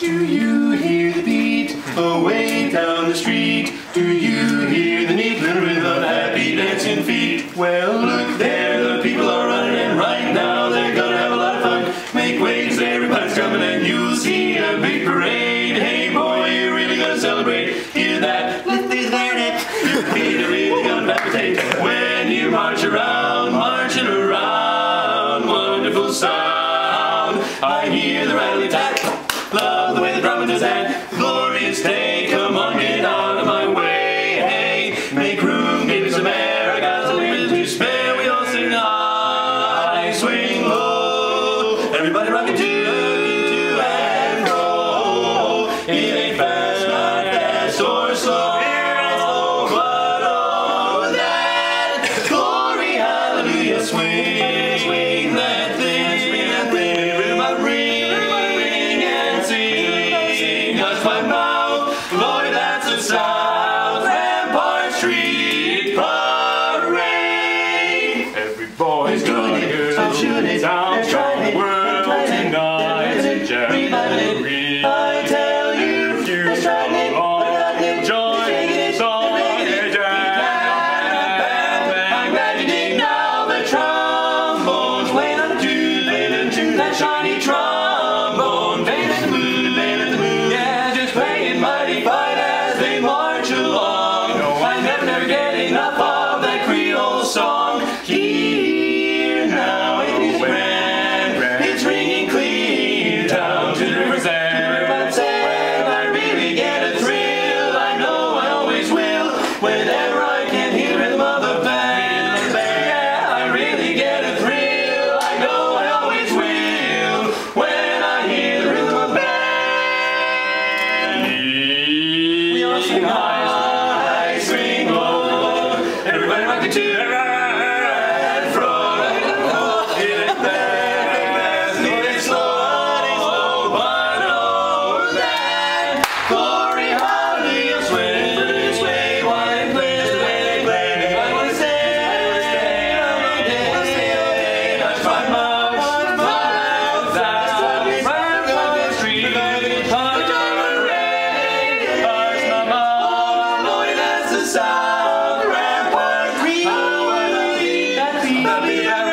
Do you hear the beat away down the street? Do you hear the neat little rhythm happy dancing feet? Well, look there, the people are running, and right now they're gonna have a lot of fun. Make waves, everybody's coming, and you'll see a big parade. Hey, boy, you're really gonna celebrate. Hear that? Let me learn it. Your feet are really gonna palpitate when you march around. Make room, give us America, so we will to spare. We all sing high, swing low. Everybody rock it to, to and roll. It ain't fast, not fast or slow. But oh, that glory, hallelujah, swing. Whenever I can hear rhythm of the band, yeah, I really get a thrill. I know I always will when I hear the rhythm of the band. We all sing high, high, swing low. Everybody rock the chair. Yeah.